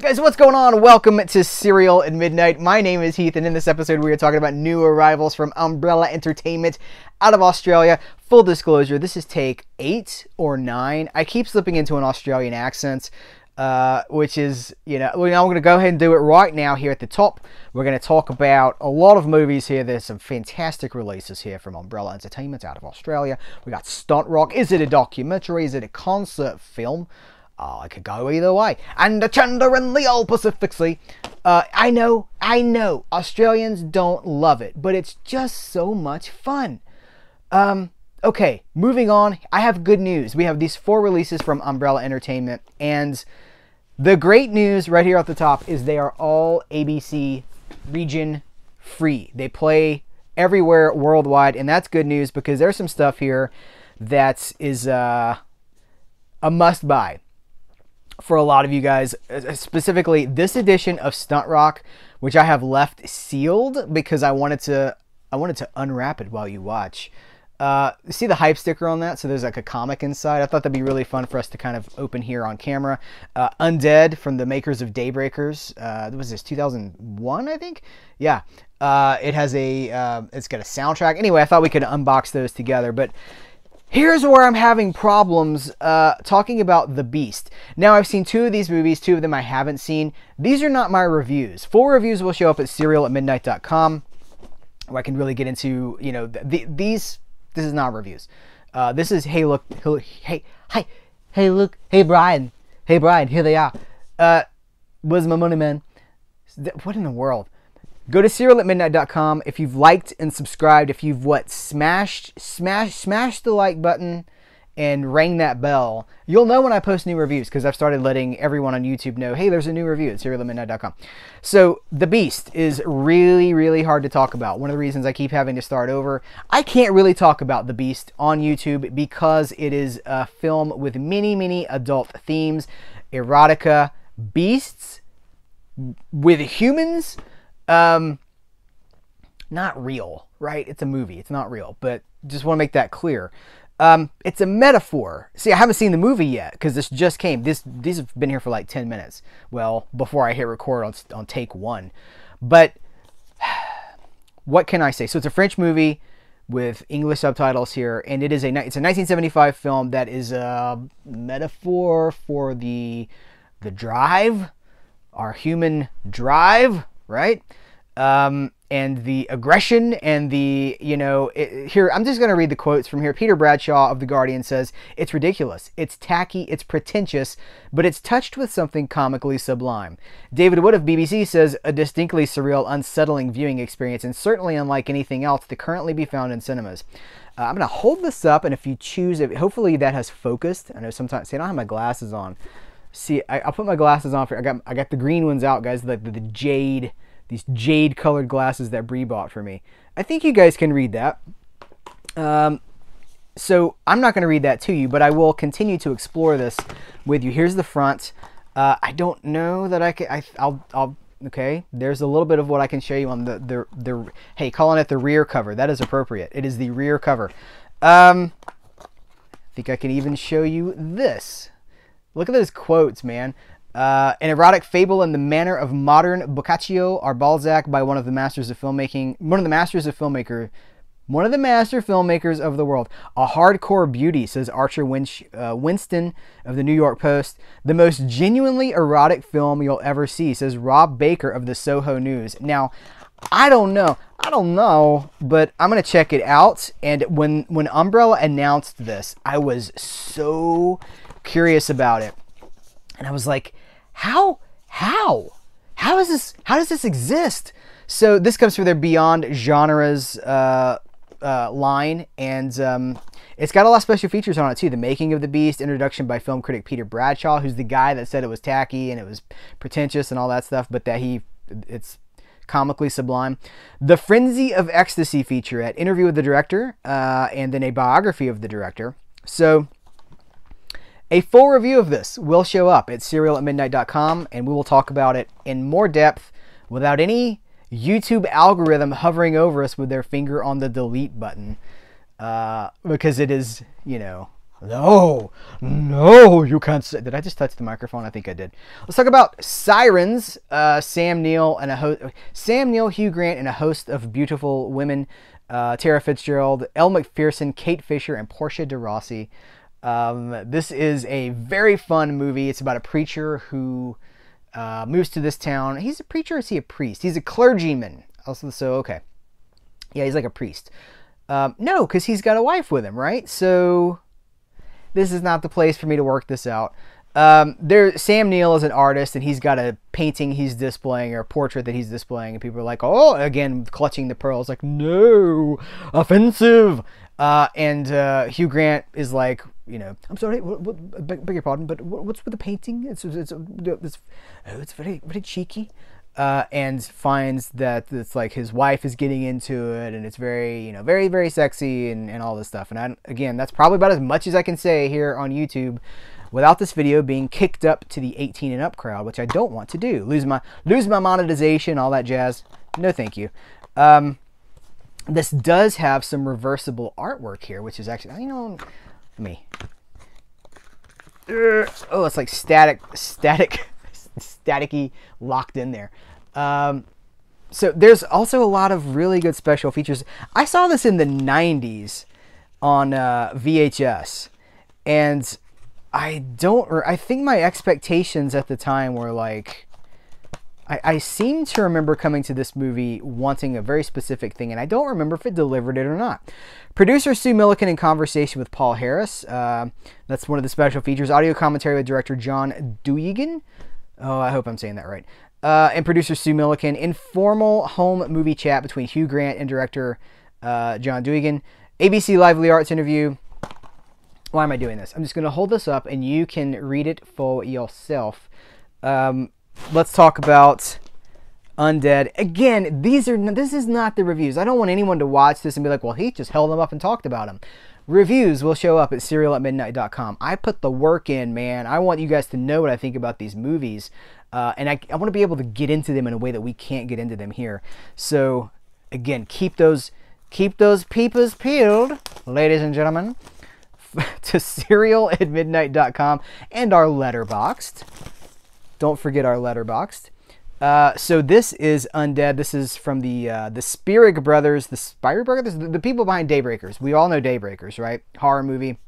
Guys, what's going on? Welcome to Cereal at Midnight. My name is Heath, and in this episode, we are talking about new arrivals from Umbrella Entertainment out of Australia. Full disclosure, this is take eight or nine. I keep slipping into an Australian accent, uh, which is, you know, I'm going to go ahead and do it right now here at the top. We're going to talk about a lot of movies here. There's some fantastic releases here from Umbrella Entertainment out of Australia. We got Stunt Rock. Is it a documentary? Is it a concert film? Oh, I could go either way. And the Chanda and the Old Pacific Sea. Uh, I know, I know, Australians don't love it, but it's just so much fun. Um, okay, moving on. I have good news. We have these four releases from Umbrella Entertainment, and the great news right here at the top is they are all ABC region free. They play everywhere worldwide, and that's good news because there's some stuff here that is uh, a must buy for a lot of you guys, uh, specifically this edition of Stunt Rock, which I have left sealed because I wanted to I wanted to unwrap it while you watch. Uh, see the hype sticker on that? So there's like a comic inside. I thought that'd be really fun for us to kind of open here on camera. Uh, Undead from the makers of Daybreakers. Uh, was this 2001? I think. Yeah. Uh, it has a. Uh, it's got a soundtrack. Anyway, I thought we could unbox those together, but Here's where I'm having problems uh, talking about The Beast. Now, I've seen two of these movies, two of them I haven't seen. These are not my reviews. Full reviews will show up at cereal at midnight.com where I can really get into, you know, th- these. This is not reviews. Uh, this is, hey, look, hey, hi, hey, look, hey, Brian, hey, Brian, here they are. Uh, where's my money, man? What in the world? Go to cerealatmidnight.com if you've liked and subscribed. If you've what smashed, smash, smash the like button and rang that bell, you'll know when I post new reviews because I've started letting everyone on YouTube know, hey, there's a new review at cerealatmidnight.com. So The Beast is really, really hard to talk about. One of the reasons I keep having to start over. I can't really talk about The Beast on YouTube because it is a film with many, many adult themes, erotica, beasts with humans um, not real, right? It's a movie. It's not real, but just want to make that clear. Um, it's a metaphor. See, I haven't seen the movie yet because this just came. This these have been here for like ten minutes. Well, before I hit record on on take one, but what can I say? So it's a French movie with English subtitles here, and it is a it's a 1975 film that is a metaphor for the the drive, our human drive, right? Um, and the aggression and the, you know, it, here, I'm just going to read the quotes from here. Peter Bradshaw of The Guardian says, It's ridiculous, it's tacky, it's pretentious, but it's touched with something comically sublime. David Wood of BBC says, A distinctly surreal, unsettling viewing experience, and certainly unlike anything else to currently be found in cinemas. Uh, I'm going to hold this up, and if you choose it, hopefully that has focused. I know sometimes, see, I don't have my glasses on. See, I, will put my glasses on for, I got, I got the green ones out, guys, like the, the jade these jade colored glasses that Brie bought for me. I think you guys can read that. Um, so I'm not going to read that to you, but I will continue to explore this with you. Here's the front. Uh, I don't know that I can. I, I'll. I'll. Okay. There's a little bit of what I can show you on the the the. Hey, calling it the rear cover. That is appropriate. It is the rear cover. Um, I think I can even show you this. Look at those quotes, man. Uh, an erotic fable in the manner of modern Boccaccio or Balzac by one of the masters of filmmaking, one of the masters of filmmaker, one of the master filmmakers of the world. A hardcore beauty, says Archer Winch, uh, Winsten of the New York Post. The most genuinely erotic film you'll ever see, says Rob Baker of the Soho News. Now, I don't know. I don't know, but I'm gonna check it out. And when when Umbrella announced this, I was so curious about it, and I was like, how? How? How is this how does this exist? So this comes from their beyond genres uh, uh, line and um, it's got a lot of special features on it too. The making of the beast introduction by film critic peter bradshaw who's the guy that said it was tacky and it was pretentious and all that stuff but that he it's comically sublime. The frenzy of ecstasy featurette interview with the director uh, and then a biography of the director. So a full review of this will show up at cerealatmidnight.com and we will talk about it in more depth without any YouTube algorithm hovering over us with their finger on the delete button. Uh, because it is, you know, No, no, you can't say. Did I just touch the microphone? I think I did. Let's talk about Sirens. Uh, Sam Neill and a host. Sam Neill, Hugh Grant, and a host of beautiful women. Uh, Tara Fitzgerald, Elle Macpherson, Kate Fischer, and Portia de Rossi. Um, this is a very fun movie. It's about a preacher who uh, moves to this town. He's a preacher. is he a priest? He's a clergyman. Also, so okay. Yeah, he's like a priest. Um, no, because he's got a wife with him, right? So this is not the place for me to work this out. Um, there, Sam Neill is an artist, and he's got a painting he's displaying or a portrait that he's displaying, and people are like, "Oh, again, clutching the pearls, like, no, offensive." Uh, and uh, Hugh Grant is like, you know, I'm sorry, what, what, beg, beg, your pardon, but what's with the painting? It's it's, it's, it's, oh, it's very very cheeky uh, and finds that it's like his wife is getting into it and it's very you know very very sexy and, and all this stuff and I, again that's probably about as much as i can say here on youtube without this video being kicked up to the 18 and up crowd which i don't want to do lose my lose my monetization all that jazz no thank you um, this does have some reversible artwork here which is actually you know me oh it's like static static staticky locked in there. Um, so there's also a lot of really good special features. I saw this in the 90s on uh, VHS, and I don't. Or I think my expectations at the time were like. I, I seem to remember coming to this movie wanting a very specific thing, and I don't remember if it delivered it or not. Producer Sue Milliken in conversation with Paul Harris. Uh, that's one of the special features. Audio commentary with director John Duigan. Oh, I hope I'm saying that right. Uh, and producer Sue Milliken. Informal home movie chat between Hugh Grant and director uh, John Duigan. ABC Lively Arts interview. Why am I doing this? I'm just going to hold this up and you can read it for yourself. Um, let's talk about Undead. Again, these are this is not the reviews. I don't want anyone to watch this and be like, "Well, he just held them up and talked about them." Reviews will show up at cerealatmidnight.com. I put the work in, man. I want you guys to know what I think about these movies. Uh, and I, I want to be able to get into them in a way that we can't get into them here. So, again, keep those keep those peepers peeled, ladies and gentlemen, to cereal at midnight.com and our Letterboxd. Don't forget our Letterboxd. Uh, so this is Undead. This is from the uh, the Spierig brothers, the Spierig brothers, the, the people behind Daybreakers. We all know Daybreakers, right? Horror movie.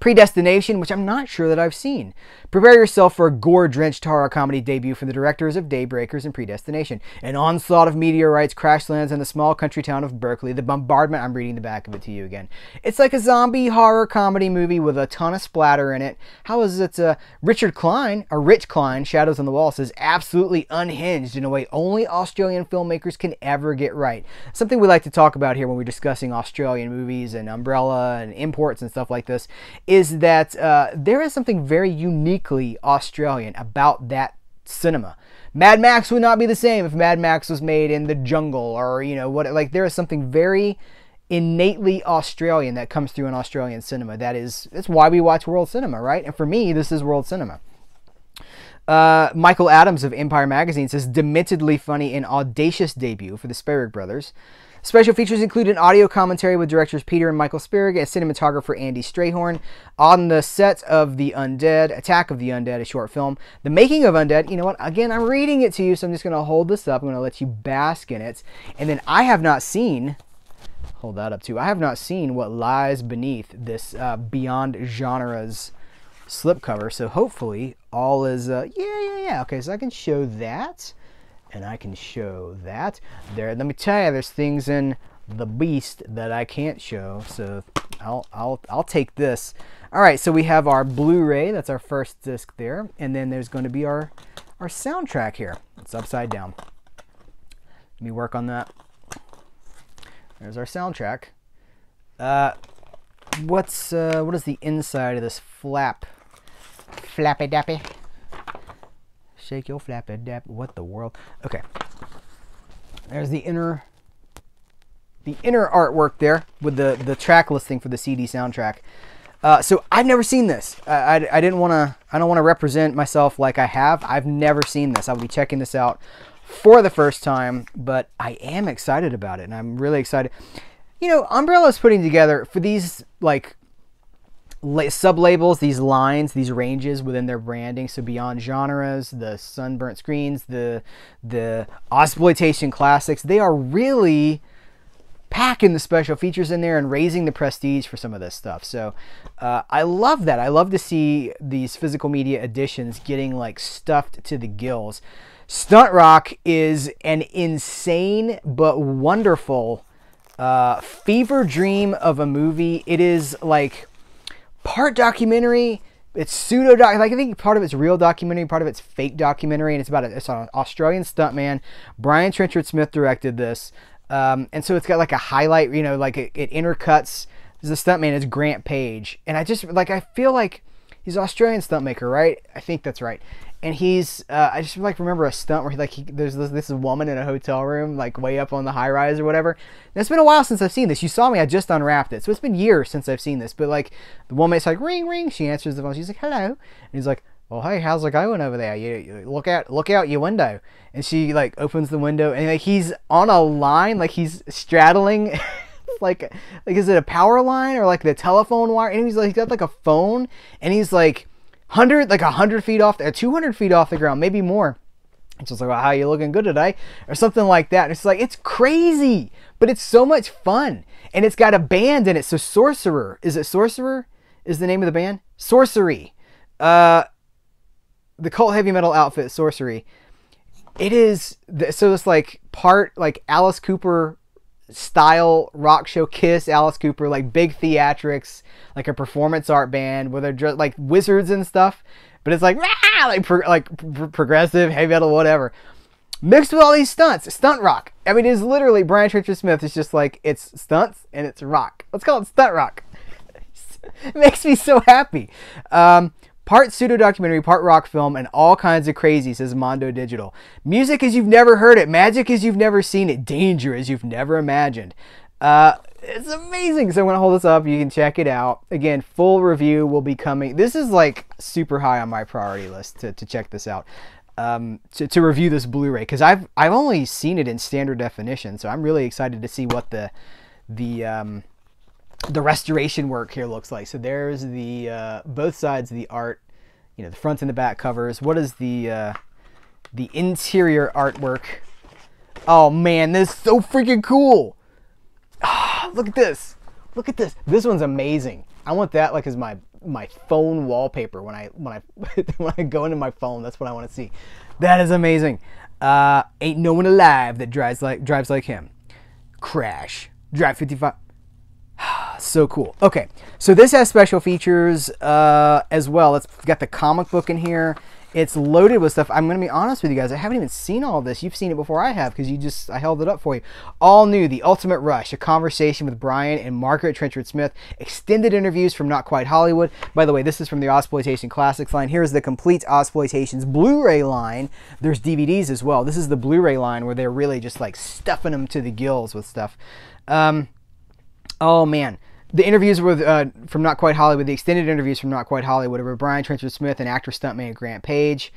Predestination, which I'm not sure that I've seen. Prepare yourself for a gore drenched horror comedy debut from the directors of Daybreakers and Predestination. An onslaught of meteorites crash lands in the small country town of Berkeley. The bombardment, I'm reading the back of it to you again. It's like a zombie horror comedy movie with a ton of splatter in it. How is it? Uh, Richard Klein, or Rich Klein, Shadows on the Wall, says absolutely unhinged in a way only Australian filmmakers can ever get right. Something we like to talk about here when we're discussing Australian movies and umbrella and imports and stuff like this is that uh, there is something very uniquely Australian about that cinema. Mad Max would not be the same if Mad Max was made in the jungle or, you know, what like there is something very innately Australian that comes through in Australian cinema. That is that's why we watch world cinema, right? And for me, this is world cinema. Uh, Michael Adams of Empire Magazine says dementedly funny and audacious debut for the Spierig brothers. Special features include an audio commentary with directors Peter and Michael Spierig and cinematographer Andy Strahorn on the set of The Undead, Attack of the Undead, a short film. The making of Undead, you know what? Again, I'm reading it to you, so I'm just going to hold this up. I'm going to let you bask in it. And then I have not seen hold that up too. I have not seen what lies beneath this uh, beyond genres slipcover, so hopefully all is uh, yeah, yeah, yeah. Okay, so I can show that and I can show that. There, let me tell you, there's things in the beast that I can't show, so I'll, I'll, I'll take this. All right, so we have our Blu-ray, that's our first disc there, and then there's going to be our, our soundtrack here. It's upside down. Let me work on that. There's our soundtrack. Uh, what's uh, what is the inside of this flap? Flappy dappy. Shake your flappy dap. What the world? Okay. There's the inner the inner artwork there with the the track listing for the CD soundtrack. Uh, so I've never seen this. I, I, I didn't want to. I don't want to represent myself like I have. I've never seen this. I'll be checking this out for the first time, but I am excited about it, and I'm really excited. You know, Umbrella's putting together for these like sub labels, these lines, these ranges within their branding. So beyond genres, the sunburnt screens, the the exploitation classics, they are really packing the special features in there and raising the prestige for some of this stuff. So uh, I love that. I love to see these physical media editions getting like stuffed to the gills. Stunt Rock is an insane but wonderful uh, fever dream of a movie. It is like part documentary. It's pseudo doc. Like I think part of it's real documentary, part of it's fake documentary, and it's about a, it's an Australian stuntman. Brian Trenchard Smith directed this, um, and so it's got like a highlight. You know, like it, it intercuts. The stuntman is Grant Page, and I just like I feel like he's an Australian stuntmaker, right? I think that's right and he's uh, I just like remember a stunt where he like he, there's this, this woman in a hotel room like way up on the high rise or whatever. And it's been a while since I've seen this. You saw me, I just unwrapped it, so it's been years since I've seen this. But like the woman's like ring ring, she answers the phone. She's like hello, and he's like well hey how's it going over there? You, you look out look out your window, and she like opens the window and like he's on a line like he's straddling. like like is it a power line or like the telephone wire and he's like he's got like a phone and he's like hundred like hundred feet off, uh, two hundred feet off the ground, maybe more. It's just like, well, how you looking good today? Or something like that. And it's like, it's crazy, but it's so much fun. And it's got a band in it. So Sorcerer, is it Sorcerer? Is the name of the band? Sorcery. Uh, the cult heavy metal outfit, Sorcery. It is, so it's like part like Alice Cooper style rock show Kiss, Alice Cooper, like big theatrics, like a performance art band where they're just like wizards and stuff. But it's like like pro- like pr- progressive heavy metal, whatever. Mixed with all these stunts, stunt rock. I mean, it's literally Brian Trenchard Smith is just like it's stunts and it's rock. Let's call it stunt rock. it makes me so happy. Um, part pseudo documentary, part rock film, and all kinds of crazy, says Mondo Digital. Music as you've never heard it, magic as you've never seen it, danger as you've never imagined. Uh, it's amazing. So I'm going to hold this up. You can check it out. Again, full review will be coming. This is like super high on my priority list to, to check this out. Um, to, to review this Blu-ray because I've I've only seen it in standard definition, so I'm really excited to see what the the um, the restoration work here looks like. So there's the uh, both sides of the art, you know, the front and the back covers. What is the uh, the interior artwork? Oh man, this is so freaking cool! Ah, look at this! Look at this! This one's amazing. I want that like as my my phone wallpaper when I when I when I go into my phone. That's what I want to see. That is amazing. Uh, ain't no one alive that drives like drives like him. Crash. Drive 55 so cool. Okay, so this has special features uh, as well. It's got the comic book in here. It's loaded with stuff. I'm going to be honest with you guys. I haven't even seen all this. You've seen it before I have because you just I held it up for you. All new, The Ultimate Rush, a conversation with Brian and Margaret Trenchard Smith. Extended interviews from Not Quite Hollywood. By the way, this is from the Exploitation Classics line. Here's the complete Exploitations Blu-ray line. There's DVDs as well. This is the Blu-ray line where they're really just like stuffing them to the gills with stuff. Um, oh man the interviews with uh, from Not Quite Hollywood, the extended interviews from Not Quite Hollywood were Brian Trenchard Smith and actor stuntman Grant Page.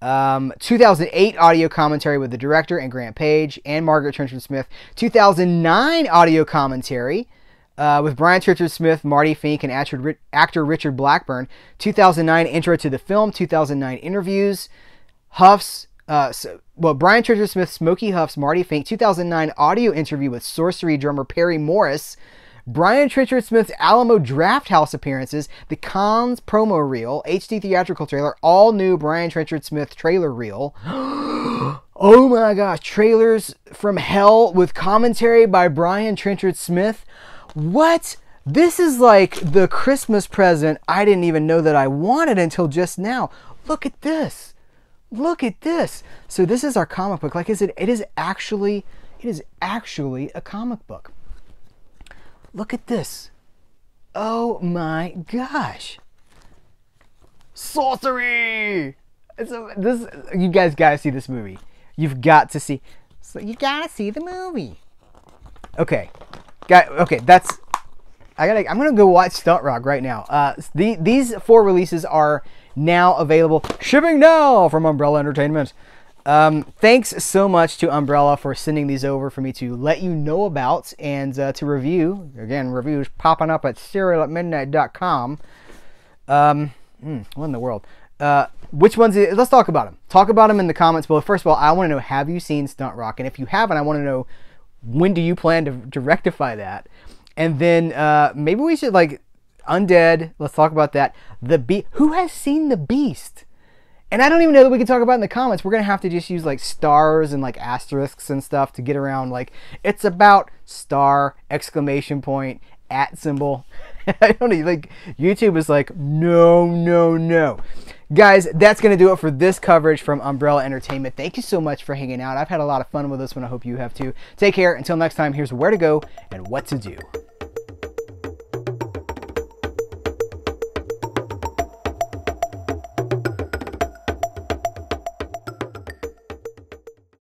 Um, 2008 audio commentary with the director and Grant Page and Margaret Trenchard Smith. 2009 audio commentary uh, with Brian Trenchard Smith, Marty Fink, and actor, actor Richard Blackburn. 2009 intro to the film. 2009 interviews. Huffs. Uh, so, well, Brian Trenchard Smith, Smokey Huffs, Marty Fink. 2009 audio interview with Sorcery drummer Perry Morris. Brian Trenchard Smith's Alamo Drafthouse appearances, the Cons promo reel, HD theatrical trailer, all new Brian Trenchard Smith trailer reel. oh my gosh, trailers from hell with commentary by Brian Trenchard Smith. What? This is like the Christmas present I didn't even know that I wanted until just now. Look at this. Look at this. So this is our comic book. Like is it it is actually it is actually a comic book. Look at this. Oh my gosh. Sorcery! A, this you guys gotta see this movie. You've got to see. So you gotta see the movie. Okay, got okay. That's I gotta. I'm gonna go watch Stunt Rock right now. Uh, the, these four releases are now available, shipping now from Umbrella Entertainment. Um, thanks so much to Umbrella for sending these over for me to let you know about and uh, to review. Again, reviews popping up at cereal at midnight.com. Um, hmm, what in the world? Uh, which ones? Let's talk about them. Talk about them in the comments below. First of all, I want to know: Have you seen Stunt Rock? And if you haven't, I want to know when do you plan to, to rectify that? And then uh, maybe we should like Undead. Let's talk about that. The Beast. Who has seen the Beast? And I don't even know that we can talk about in the comments. We're gonna have to just use like stars and like asterisks and stuff to get around. Like it's about star exclamation point at symbol. I don't know. Like YouTube is like no, no, no. Guys, that's going to do it for this coverage from Umbrella Entertainment. Thank you so much for hanging out. I've had a lot of fun with this one. I hope you have too. Take care. Until next time, here's where to go and what to do.